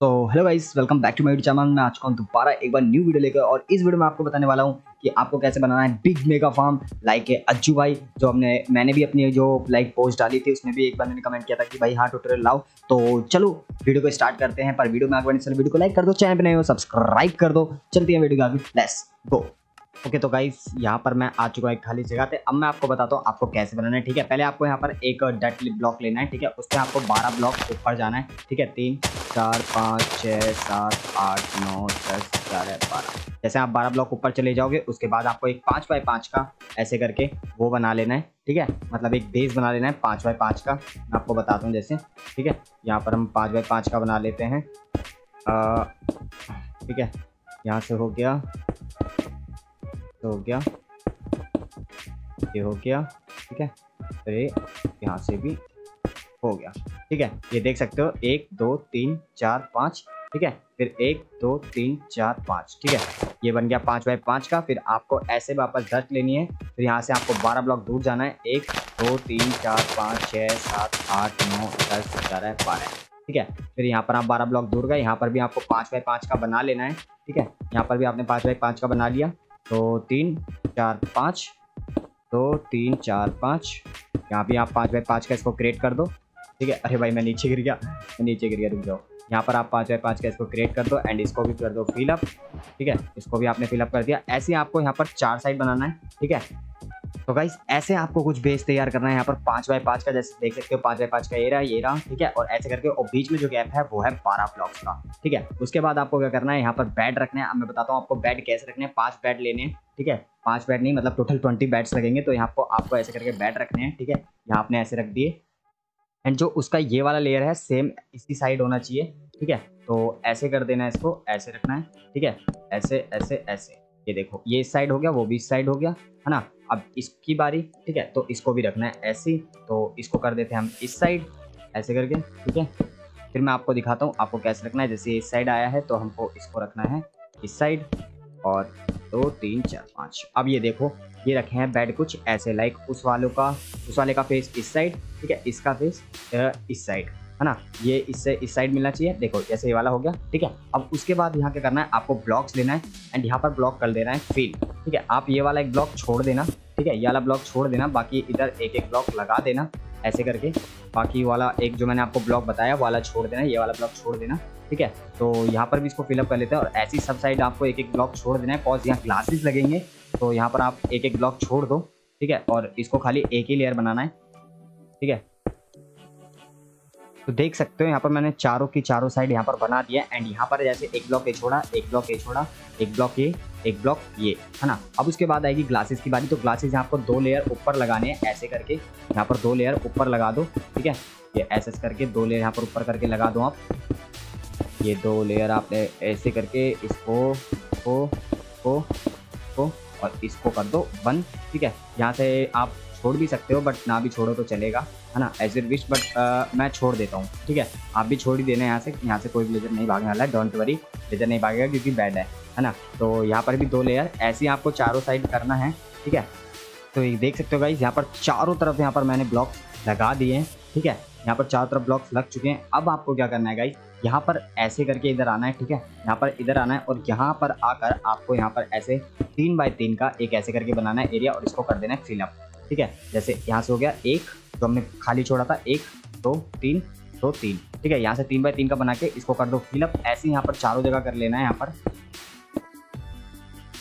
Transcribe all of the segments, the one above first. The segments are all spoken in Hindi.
तो hello guys welcome back to YouTube channel मैं आज कौन? दोबारा एक बार न्यू वीडियो लेकर और इस वीडियो में आपको बताने वाला हूँ कि आपको कैसे बनाना है बिग मेगा फार्म लाइक है अज्जू भाई, जो हमने, मैंने भी अपनी जो लाइक पोस्ट डाली थी, उसमें भी एक बार मैंने कमेंट किया था कि भाई हाँ ट्यूटोरियल लाओ। तो चलो वीडियो को स्टार्ट करते हैं, पर वीडियो में आगे बढ़ने वीडियो को लाइक कर दो चैनल पर नहीं हो सब्सक्राइब कर दो। चलती है वीडियो आगे। लेट्स गो ओके तो गाइस यहाँ पर मैं आ चुका हूँ एक खाली जगह पे। अब मैं आपको बताता हूँ आपको कैसे बनाना है, ठीक है? पहले आपको यहाँ पर एक डेट ब्लॉक लेना है, ठीक है? उससे आपको बारह ब्लॉक ऊपर जाना है, ठीक है? तीन, चार, पाँच, छः, सात, आठ, नौ, दस, ग्यारह, बारह। जैसे आप बारह ब्लॉक ऊपर चले जाओगे, उसके बाद आपको एक पाँच बाई पाँच का ऐसे करके वो बना लेना है, ठीक है? मतलब एक बेस बना लेना है पाँच बाई पाँच का। मैं आपको बताता हूँ जैसे, ठीक है? यहाँ पर हम पाँच बाई पाँच का बना लेते हैं। ठीक है? यहाँ से हो गया हो गया। ये हो गया, ठीक है? फिर यहाँ से भी हो गया, ठीक है? ये देख सकते हो, एक, दो, तीन, चार, पाँच, ठीक है? फिर एक, दो, तीन, चार, पाँच, ठीक है? ये बन गया पाँच बाई पाँच का, फिर आपको ऐसे वापस दस लेनी है। फिर यहाँ से आपको बारह ब्लॉक दूर जाना है। एक, दो, तीन, चार, पाँच छः सात, आठ, नौ, दस, ग्यारह, बारह, ठीक है? फिर यहाँ पर आप बारह ब्लॉक दूर गए, यहाँ पर भी आपको पाँच बाई पाँच का बना लेना है, ठीक है? यहाँ पर भी आपने पाँच बाई पाँच का बना लिया। तो तीन, चार, पाँच। दो तीन, चार, पाँच। यहाँ भी आप पाँच बाई पाँच का इसको क्रिएट कर दो। ठीक है? अरे भाई, मैं नीचे गिर गया। मैं नीचे गिर गया, रुक जाओ। यहाँ पर आप पाँच बाई पाँच का इसको क्रिएट कर दो एंड इसको भी कर दो फिलअप ठीक है? इसको भी आपने फिलअप कर दिया। ऐसे ही आपको यहाँ पर चार साइड बनाना है। ठीक है? तो गाइस ऐसे आपको कुछ बेस तैयार करना है यहाँ पर पाँच बाय पाँच का, जैसे देख सकते हो पाँच बाय पाँच का ये रहा ये रहा, ठीक है? और ऐसे करके, और बीच में जो गैप है, वो है बारह ब्लॉक्स का, ठीक है? उसके बाद आपको क्या करना है, यहाँ पर बेड रखना है। मैं बताता हूँ आपको बेड कैसे रखने हैं। पाँच बेड लेने ठीक है? पाँच बेड नहीं मतलब टोटल ट्वेंटी बेड्स लगेंगे तो यहाँ पर आपको ऐसे करके बेड रखने हैं, ठीक है? यहाँ आपने ऐसे रख दिए। एंड जो उसका ये वाला लेयर है सेम इसी साइड होना चाहिए, ठीक है? तो ऐसे कर देना है इसको, ऐसे रखना है, ठीक है? ऐसे ऐसे ऐसे। ये देखो, ये इस साइड हो गया, वो भी इस साइड हो गया, है ना? अब इसकी बारी, ठीक है? तो इसको भी रखना है ऐसी तो इसको कर देते हैं हम इस साइड ऐसे करके, ठीक है? फिर मैं आपको दिखाता हूँ, आपको कैसे रखना है। जैसे इस साइड आया है तो हमको इसको रखना है इस साइड और दो, तीन, चार, पाँच। अब ये देखो, ये रखे हैं बेड कुछ ऐसे लाइक उस वालों का, उस वाले का फेस इस साइड ठीक है? इसका फेस इस साइड है ना? ये इससे इस साइड मिलना चाहिए। देखो जैसे ये वाला हो गया, ठीक है? अब उसके बाद यहाँ क्या करना है? आपको ब्लॉक्स लेना है एंड यहाँ पर ब्लॉक कर देना है फिल ठीक है? आप ये वाला एक ब्लॉक छोड़ देना, ठीक है? ये वाला ब्लॉक छोड़ देना, बाकी इधर एक एक ब्लॉक लगा देना, ऐसे करके। बाकी वाला एक जो मैंने आपको ब्लॉक बताया वाला छोड़ देना, ये वाला ब्लॉक छोड़ देना, ठीक है? तो यहाँ पर भी इसको फिलअप कर लेते हैं और ऐसी सब साइड आपको एक एक ब्लॉक छोड़ देना है। कॉज यहाँ ग्लासेस लगेंगे तो यहाँ पर आप एक एक ब्लॉक छोड़ दो, ठीक है? और इसको खाली एक ही लेयर बनाना है, ठीक है? तो देख सकते हो, यहाँ पर मैंने चारों की चारों साइड यहाँ पर बना दिया एंड यहाँ पर जैसे एक ब्लॉक ए छोड़ा, एक ब्लॉक ए छोड़ा, एक ब्लॉक ये, एक ब्लॉक ये, है ना? अब उसके बाद आएगी ग्लासेस की बारी। तो ग्लासेस यहाँ पर दो लेयर ऊपर लगाने हैं, ऐसे करके। यहाँ पर दो लेयर ऊपर लगा दो, ठीक है? ये ऐसे करके दो लेयर यहाँ पर ऊपर करके लगा दो आप। ये दो लेयर आप ऐसे करके इसको को को और इसको कर दो, बंद, ठीक है? यहाँ से आप छोड़ भी सकते हो बट ना भी छोड़ो तो चलेगा, है ना? एज ए विश बट मैं छोड़ देता हूँ, ठीक है? आप भी छोड़ ही देना यहाँ से यहाँ से कोई भी लेजर नहीं भागने वाला है डोंट वरी लेजर नहीं भागेगा क्योंकि बैड है है ना? तो यहाँ पर भी दो लेयर ऐसे आपको चारों साइड करना है, ठीक है? तो ये देख सकते हो गाइज़ यहाँ पर चारों तरफ़ यहाँ पर मैंने ब्लॉक लगा दिए हैं, ठीक है? यहाँ पर चारों तरफ़ ब्लॉक्स लग चुके हैं, अब आपको क्या करना है गाइज़ यहाँ पर ऐसे करके इधर आना है, ठीक है? यहाँ पर इधर आना है और यहाँ पर आकर आपको यहाँ पर ऐसे तीन बाय तीन का एक ऐसे करके बनाना है एरिया और इसको कर देना है फिलअप ठीक है? जैसे यहाँ से हो गया एक जो हमने खाली छोड़ा था एक, दो, तीन दो, तीन। ठीक है? यहाँ से तीन बाय तीन का बना के इसको कर दो फिलअप। ऐसे यहाँ पर चारों जगह कर लेना है यहाँ पर।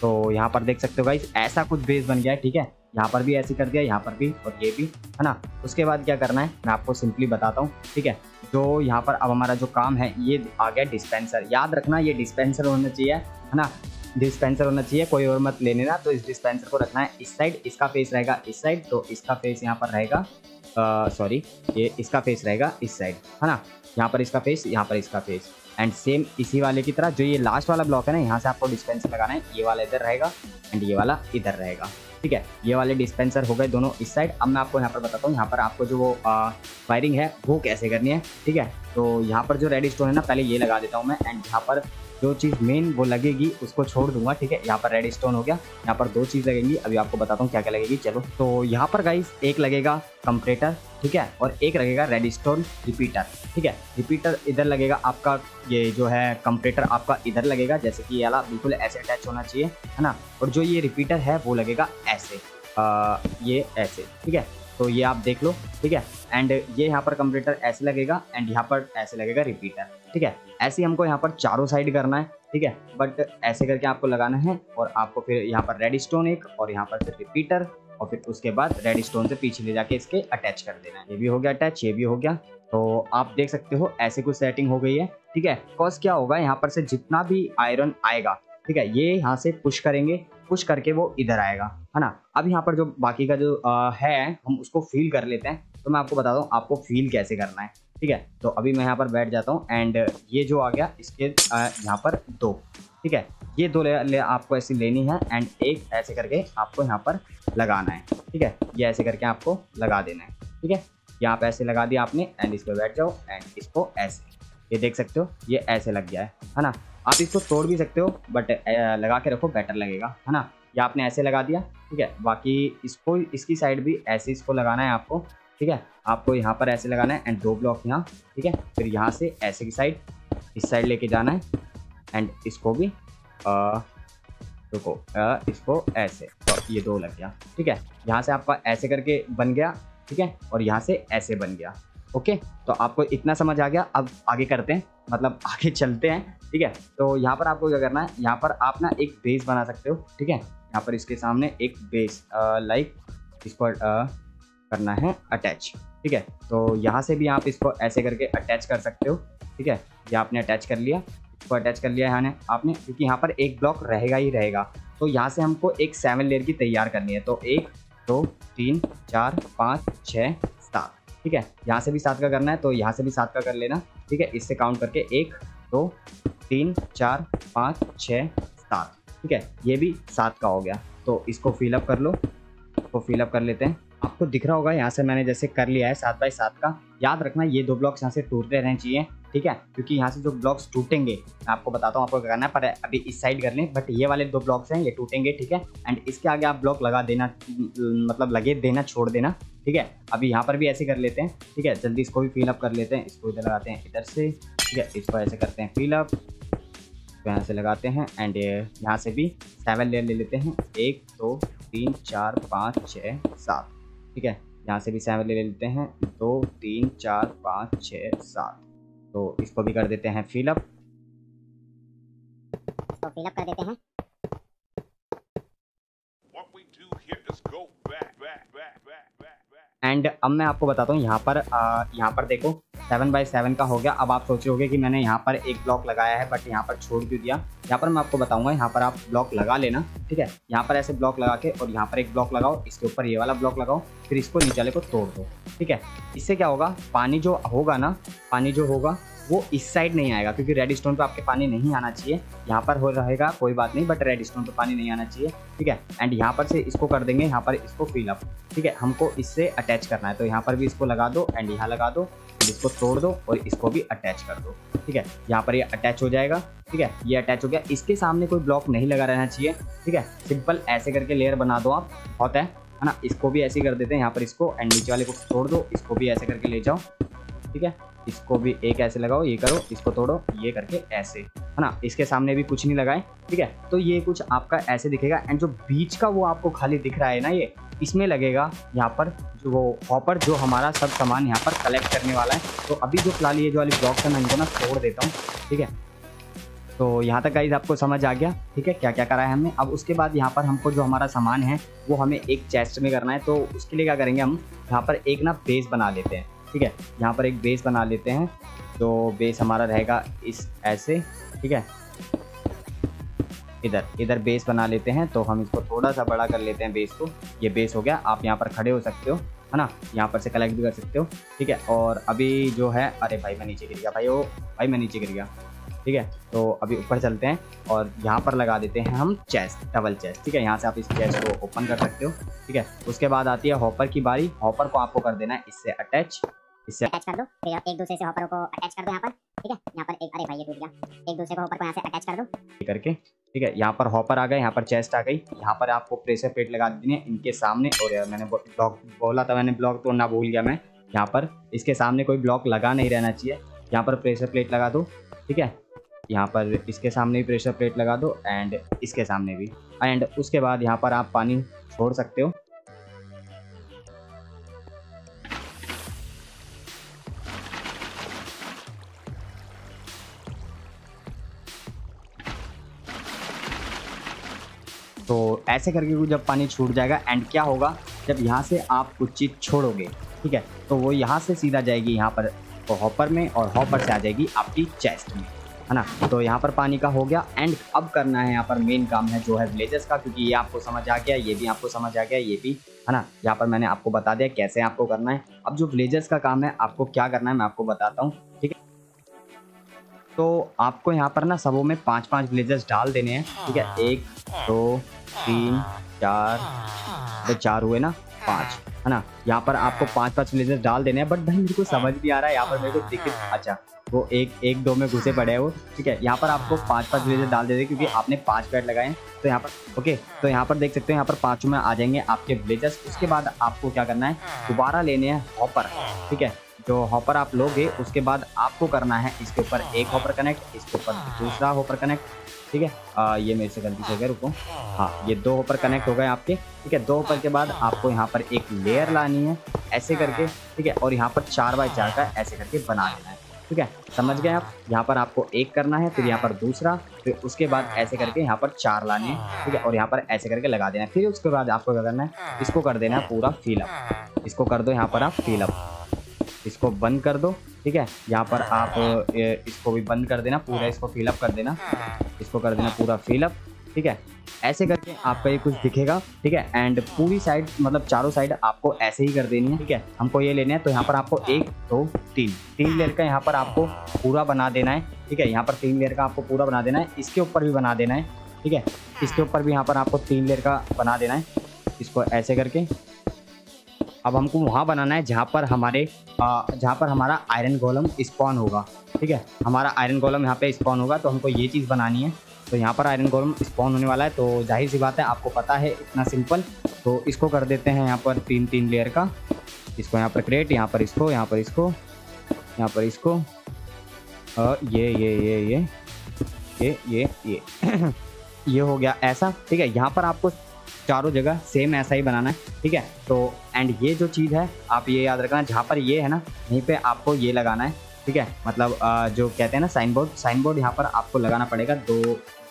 तो यहाँ पर देख सकते हो गाइस ऐसा कुछ बेस बन गया है, ठीक है? यहाँ पर भी ऐसे कर दिया, यहाँ पर भी और ये भी, है ना? उसके बाद क्या करना है, मैं आपको सिंपली बताता हूँ, ठीक है? जो यहाँ पर अब हमारा जो काम है, ये आ गया डिस्पेंसर याद रखना, ये डिस्पेंसर होना चाहिए, है ना? डिस्पेंसर होना चाहिए, कोई और मत लेने ना तो इस डिस्पेंसर को रखना है इस साइड इसका फेस रहेगा इस साइड तो इसका फेस यहाँ पर रहेगा सॉरी ये इसका फेस रहेगा इस साइड है ना? यहाँ पर इसका फेस यहाँ पर इसका फेस एंड सेम इसी वाले की तरह, जो ये लास्ट वाला ब्लॉक है ना, यहाँ से आपको डिस्पेंसर लगाना है, ये वाला इधर रहेगा एंड ये वाला इधर रहेगा, ठीक है? ये वाले डिस्पेंसर हो गए दोनों इस साइड अब मैं आपको यहाँ पर बताता हूँ, यहाँ पर आपको जो वो वायरिंग है, वो कैसे करनी है, ठीक है? तो यहाँ पर जो रेड स्टोन है ना, पहले ये लगा देता हूँ मैं एंड यहाँ पर जो चीज़ मेन वो लगेगी उसको छोड़ दूँगा ठीक है? यहाँ पर रेड स्टोन हो गया। यहाँ पर दो चीज़ लगेंगी अभी आपको बताता हूँ क्या क्या लगेगी चलो। तो यहाँ पर गाइस एक लगेगा कंप्रेटर ठीक है? और एक लगेगा रेड स्टोन रिपीटर ठीक है? रिपीटर इधर लगेगा आपका ये जो है कंप्रेटर आपका इधर लगेगा जैसे कि ये बिल्कुल ऐसे अटैच होना चाहिए है ना? और जो ये रिपीटर है वो लगेगा ऐसे आ, ये ऐसे ठीक है? तो ये आप देख लो, ठीक है? एंड ये यहाँ पर कंप्यूटर ऐसे लगेगा एंड यहाँ पर ऐसे लगेगा रिपीटर ठीक है? ऐसे हमको यहाँ पर चारों साइड करना है, ठीक है? बट ऐसे करके आपको लगाना है और आपको फिर यहाँ पर रेड स्टोन एक और यहाँ पर फिर रिपीटर और फिर उसके बाद रेड स्टोन से पीछे ले जाके इसके अटैच कर देना है। ये भी हो गया अटैच ये भी हो गया। तो आप देख सकते हो ऐसे कुछ सेटिंग हो गई है, ठीक है? कॉज क्या होगा, यहाँ पर से जितना भी आयरन आएगा, ठीक है? ये यहाँ से पुश करेंगे पुश करके वो इधर आएगा है ना? अब यहाँ पर जो बाकी का जो आ, है हम उसको फील कर लेते हैं। तो मैं आपको बता दूँ आपको फील कैसे करना है ठीक है? तो अभी मैं यहाँ पर बैठ जाता हूँ एंड ये जो आ गया इसके यहाँ पर दो ठीक है? ये दो ले, ले आपको ऐसी लेनी है एंड एक ऐसे करके आपको यहाँ पर लगाना है ठीक है? ये ऐसे करके आपको लगा देना है ठीक है? यहाँ पे ऐसे लगा दिया आपने एंड इस पर बैठ जाओ एंड इसको ऐसे ये देख सकते हो ये ऐसे लग गया है है ना? आप इसको तोड़ भी सकते हो बट लगा के रखो बेटर लगेगा, है ना? या आपने ऐसे लगा दिया, ठीक है? बाकी इसको, इसकी साइड भी ऐसे इसको लगाना है आपको, ठीक है? आपको यहाँ पर ऐसे लगाना है एंड दो ब्लॉक यहाँ, ठीक है? फिर यहाँ से ऐसे की साइड इस साइड लेके जाना है एंड इसको भी रुको इसको ऐसे तो ये दो लग गया, ठीक है? यहाँ से आपका ऐसे करके बन गया, ठीक है? और यहाँ से ऐसे बन गया ओके? तो आपको इतना समझ आ गया, अब आगे करते हैं मतलब आगे चलते हैं, ठीक है? तो यहाँ पर आपको क्या करना है, यहाँ पर आप ना एक बेस बना सकते हो, ठीक है? यहाँ पर इसके सामने एक बेस लाइक इसको करना है अटैच ठीक है? तो यहाँ से भी आप इसको ऐसे करके अटैच कर सकते हो, ठीक है? ये आपने अटैच कर लिया, इसको अटैच कर लिया है आपने, क्योंकि यहाँ पर एक ब्लॉक रहेगा ही रहेगा। तो यहाँ से हमको एक सेवन लेयर की तैयार करनी है तो एक, दो, तीन, चार, पाँच छः ठीक है? यहाँ से भी सात का करना है तो यहाँ से भी सात का कर लेना, ठीक है? इससे काउंट करके एक, दो, तीन, चार, पाँच छः सात, ठीक है? ये भी सात का हो गया। तो इसको फिलअप कर लो। इसको फिलअप कर लेते हैं। आपको दिख रहा होगा, यहाँ से मैंने जैसे कर लिया है सात बाई सात का। याद रखना, ये दो ब्लॉक्स यहाँ से टूटते रहने चाहिए, ठीक है? क्योंकि यहाँ से जो ब्लॉक्स टूटेंगे, मैं आपको बताता हूँ आपको क्या करना है, पर अभी इस साइड कर लें बट ये वाले दो ब्लॉक्स हैं, ये टूटेंगे, ठीक है? एंड इसके आगे आप ब्लॉक लगा देना मतलब लगे देना, छोड़ देना। ठीक है? अभी यहाँ पर भी ऐसे कर लेते हैं ठीक है? जल्दी इसको भी फिलअप कर लेते हैं इसको इधर लगाते हैं इधर से ठीक है? इसको ऐसे करते हैं फिलअप तो यहाँ से लगाते हैं एंड यहाँ से भी सेवन लेयर ले लेते हैं एक दो तीन चार पाँच छः सात ठीक है? यहाँ से भी सेवन ले लेते हैं दो तीन चार पाँच छः सात तो इसको भी कर देते हैं फिलअप तो फिलअप कर देते हैं। एंड अब मैं आपको बताता हूँ, यहाँ पर यहाँ पर देखो सेवन बाई सेवन का हो गया। अब आप सोच रहे कि मैंने यहाँ पर एक ब्लॉक लगाया है बट यहाँ पर छोड़ क्यों दिया? यहाँ पर मैं आपको बताऊँगा, यहाँ पर आप ब्लॉक लगा लेना, ठीक है? यहाँ पर ऐसे ब्लॉक लगा के और यहाँ पर एक ब्लॉक लगाओ, इसके ऊपर ये वाला ब्लॉक लगाओ, फिर इसको नीचे को तोड़ दो, ठीक है? इससे क्या होगा? पानी जो होगा ना, पानी जो होगा वो इस साइड नहीं आएगा, क्योंकि रेड स्टोन पर आपके पानी नहीं आना चाहिए। यहाँ पर हो, रहेगा, कोई बात नहीं बट रेड स्टोन पर पानी नहीं आना चाहिए, ठीक है? एंड यहाँ पर से इसको कर देंगे, यहाँ पर इसको फिलअप ठीक है? हमको इससे अटैच करना है तो यहाँ पर भी इसको लगा दो एंड यहाँ लगा दो, इसको तोड़ दो और इसको भी अटैच कर दो, ठीक है? यहाँ पर ये अटैच हो जाएगा, ठीक है? ये अटैच हो गया। इसके सामने कोई ब्लॉक नहीं लगा रहना चाहिए, ठीक है? सिंपल ऐसे करके लेयर बना दो आप, बहुत है है ना? इसको भी ऐसे कर देते हैं, यहाँ पर इसको एंड नीचे वाले को तोड़ दो, इसको भी ऐसे करके ले जाओ, ठीक है? इसको भी एक ऐसे लगाओ, ये करो, इसको तोड़ो, ये करके ऐसे, है ना? इसके सामने भी कुछ नहीं लगाए, ठीक है? तो ये कुछ आपका ऐसे दिखेगा एंड जो बीच का वो आपको खाली दिख रहा है ना ये, इसमें लगेगा यहाँ पर जो वो हॉपर जो हमारा सब सामान यहाँ पर कलेक्ट करने वाला है। तो अभी जो फ़िलहाल ये जो वाली ब्लॉक्स है, मैं इनको ना तोड़ देता हूँ, ठीक है? तो यहाँ तक गाइज़ आपको समझ आ गया, ठीक है? क्या क्या करा है हमने? अब उसके बाद यहाँ पर हमको जो हमारा सामान है, वो हमें एक चेस्ट में करना है तो उसके लिए क्या करेंगे हम? यहाँ पर एक ना बेस बना लेते हैं। ठीक है? यहाँ पर एक बेस बना लेते हैं तो बेस हमारा रहेगा इस ऐसे, ठीक है? इधर इधर बेस बना लेते हैं तो हम इसको थोड़ा सा बड़ा कर लेते हैं बेस को। ये बेस हो गया, आप यहाँ पर खड़े हो सकते हो, है ना? यहाँ पर से कलेक्ट भी कर सकते हो, ठीक है? और अभी जो है, अरे भाई मैं नीचे गिर गया, भाई वो भाई मैं नीचे गिर गया, ठीक है? तो अभी ऊपर चलते हैं, और यहाँ पर लगा देते हैं हम चेस्ट डबल चेस्ट ठीक है? यहाँ से आप इस चेस्ट को ओपन कर सकते हो, ठीक है? उसके बाद आती है हॉपर की बारी हॉपर को आपको कर देना है इससे अटैच इससे अटैच कर दो। फिर एक दूसरे से हॉपर को अटैच कर दो यहाँ पर ठीक है? यहाँ पर एक अरे भाई ये टूट गया। एक दूसरे को हॉपर को यहाँ से अटैच कर दो। करके ठीक है? यहाँ पर हॉपर आ गए यहाँ पर चेस्ट आ गई। यहाँ पर आपको प्रेशर प्लेट लगा देनी है इनके सामने। और यार मैंने ब्लॉक बोला था मैंने ब्लॉक तोड़ना भूल गया मैं। यहाँ पर इसके सामने कोई ब्लॉक लगा नहीं रहना चाहिए। यहाँ पर प्रेशर प्लेट लगा दो ठीक है? यहाँ पर इसके सामने भी प्रेशर प्लेट लगा दो एंड इसके सामने भी। एंड उसके बाद यहाँ पर आप पानी छोड़ सकते हो। ऐसे करके जब पानी छूट जाएगा एंड क्या होगा? जब यहाँ से आप कुछ चीज़ छोड़ोगे, ठीक है? तो वो यहाँ से सीधा जाएगी यहाँ पर तो हॉपर में, और हॉपर से आ जाएगी आपकी चेस्ट में, है ना? तो यहाँ पर पानी का हो गया एंड अब करना है यहाँ पर मेन काम है जो है विलेजेस का, क्योंकि ये आपको समझ आ गया, ये भी आपको समझ आ गया, ये भी, है ना? यहाँ पर मैंने आपको बता दिया कैसे आपको करना है। अब जो विलेजेस का काम है, आपको क्या करना है, मैं आपको बताता हूँ, ठीक है? तो आपको यहाँ पर ना सबों में पाँच पाँच विलेजर्स डाल देने हैं, ठीक है? एक, दो तीन, चार तो चार हुए ना? पाँच, है ना? यहाँ पर आपको पाँच पाँच विलेजर्स डाल देने हैं बट भाई मेरे को समझ नहीं आ रहा है, यहाँ पर मेरे को दिख अच्छा। वो एक एक, दो में घुसे पड़े हैं वो, ठीक है? यहाँ पर आपको पाँच पाँच विलेजर डाल देते क्योंकि आपने पाँच पैड लगाए हैं। तो यहाँ पर ओके तो यहाँ पर देख सकते हो, यहाँ पर पाँचों में आ जाएँगे आपके विलेजर्स उसके बाद आपको क्या करना है? दोबारा लेने हैं हॉपर ठीक है? जो हॉपर आप लोगे, उसके बाद आपको करना है इसके ऊपर एक हॉपर कनेक्ट इसके ऊपर दूसरा हॉपर कनेक्ट ठीक है? ये मेरे से गलती से गया रुको। हाँ ये दो हॉपर कनेक्ट हो गए आपके। ठीक है, दो हॉपर के बाद आपको यहाँ पर एक लेयर लानी है, ऐसे करके। ठीक है, और यहाँ पर चार बाई चार का ऐसे करके बना लेना है। ठीक है, समझ गए आप? यहाँ पर आपको एक करना है, फिर यहाँ पर दूसरा, फिर उसके बाद ऐसे करके यहाँ पर चार लाने हैं। ठीक है, और यहाँ पर ऐसे करके लगा देना है। फिर उसके बाद आपको क्या करना है? इसको कर देना है पूरा फिलअप इसको कर दो यहाँ पर आप फिलअप इसको बंद कर दो ठीक है? यहाँ पर आप इसको भी बंद कर देना पूरा इसको फिलअप कर देना। इसको कर देना पूरा फिलअप ठीक है? ऐसे करके आपका ये कुछ दिखेगा ठीक है? एंड पूरी साइड मतलब चारों साइड आपको ऐसे ही कर देनी है ठीक है? हमको ये लेने हैं तो यहाँ पर आपको एक दो तीन। तीन लेयर का यहाँ पर आपको पूरा बना देना है ठीक है? यहाँ पर तीन लेयर का आपको पूरा बना देना है इसके ऊपर भी बना देना है ठीक है? इसके ऊपर भी यहाँ पर आपको तीन लेयर का बना देना है इसको ऐसे करके अब हमको वहाँ बनाना है जहाँ पर हमारे जहाँ पर हमारा आयरन गोलम स्पॉन होगा, ठीक है? हमारा आयरन गोलम यहाँ पे स्पॉन होगा तो हमको ये चीज़ बनानी है। तो यहाँ पर आयरन गोलम स्पॉन होने वाला है तो ज़ाहिर सी बात है, आपको पता है, इतना सिंपल तो इसको कर देते हैं यहाँ पर तीन तीन लेयर का। इसको यहाँ पर क्रिएट यहाँ पर इसको, यहाँ पर इसको, यहाँ पर इसको, और ये ये ये ये ये ये। ये हो गया ऐसा, ठीक है? यहाँ पर आपको चारों जगह सेम ऐसा ही बनाना है ठीक है? तो एंड ये जो चीज़ है आप ये याद रखना जहाँ पर ये है ना यहीं पे आपको ये लगाना है ठीक है? मतलब जो कहते हैं ना साइन बोर्ड साइन बोर्ड यहाँ पर आपको लगाना पड़ेगा दो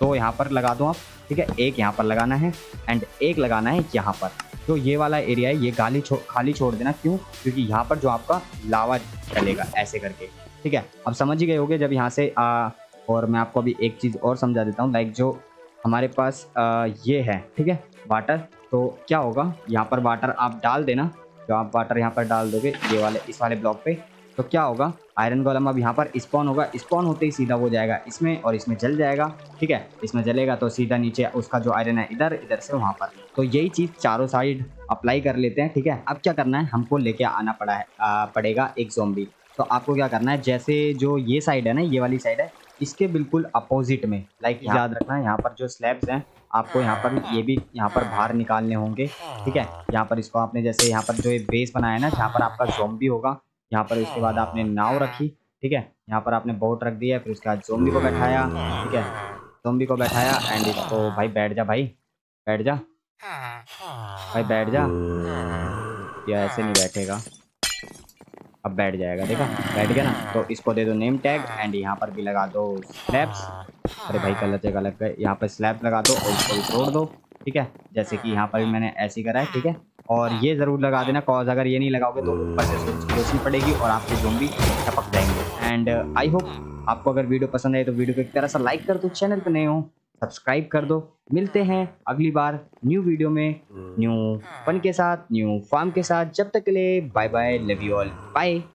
दो यहाँ पर लगा दो आप ठीक है? एक यहाँ पर लगाना है एंड एक लगाना है यहाँ पर। जो ये वाला एरिया है ये गाली छो, खाली छोड़ देना क्यों? क्योंकि यहाँ पर जो आपका लावा चलेगा ऐसे करके ठीक है? अब समझ ही गए होगे जब यहाँ से आ, और मैं आपको अभी एक चीज़ और समझा देता हूँ लाइक जो हमारे पास आ, ये है ठीक है? वाटर तो क्या होगा? यहाँ पर वाटर आप डाल देना। जो आप वाटर यहाँ पर डाल दोगे ये वाले इस वाले ब्लॉक पे तो क्या होगा? आयरन गोलम अब यहाँ पर स्पॉन होगा। स्पॉन होते ही सीधा वो जाएगा इसमें और इसमें जल जाएगा ठीक है? इसमें जलेगा तो सीधा नीचे उसका जो आयरन है इधर इधर से वहाँ पर। तो यही चीज़ चारों साइड अप्लाई कर लेते हैं ठीक है? अब क्या करना है? हमको लेके आना पड़ा है आ, पड़ेगा एक जोम्बी तो आपको क्या करना है? जैसे जो ये साइड है ना ये वाली साइड है इसके बिल्कुल अपोजिट में लाइक याद रखना यहाँ पर जो स्लैब्स हैं आपको यहाँ पर ये भी यहाँ पर बाहर निकालने होंगे ठीक है? यहाँ पर इसको आपने जैसे यहाँ पर जो ये बेस बनाया ना जहाँ पर आपका जोम्बी होगा यहाँ पर उसके बाद आपने नाव रखी ठीक है? यहाँ पर आपने बोट रख दिया फिर उसके बाद जोम्बी को बैठाया ठीक है? जोम्बी को बैठाया एंड इसको भाई बैठ जा भाई बैठ जा भाई बैठ जा। या ऐसे नहीं बैठेगा। अब बैठ जाएगा, देखा? बैठ गया ना? तो इसको दे दो नेम टैग एंड यहाँ पर भी लगा दो स्लैब्स अरे भाई, गलत जगह लग गए यहाँ पर स्लैब लगा दो और इसको तोड़ दो, ठीक है? जैसे कि यहाँ पर भी मैंने ऐसे करा है, ठीक है? और ये ज़रूर लगा देना कॉज अगर ये नहीं लगाओगे तो ऊपर से रोशनी पड़ेगी और आपके जोम भी टपक जाएँगे। एंड आई होप आपको अगर वीडियो पसंद आए तो वीडियो को एक तरह सा लाइक कर दो चैनल पर नए हो। सब्सक्राइब कर दो। मिलते हैं अगली बार न्यू वीडियो में न्यू फन के साथ न्यू फार्म के साथ। जब तक के लिए bye bye love you all bye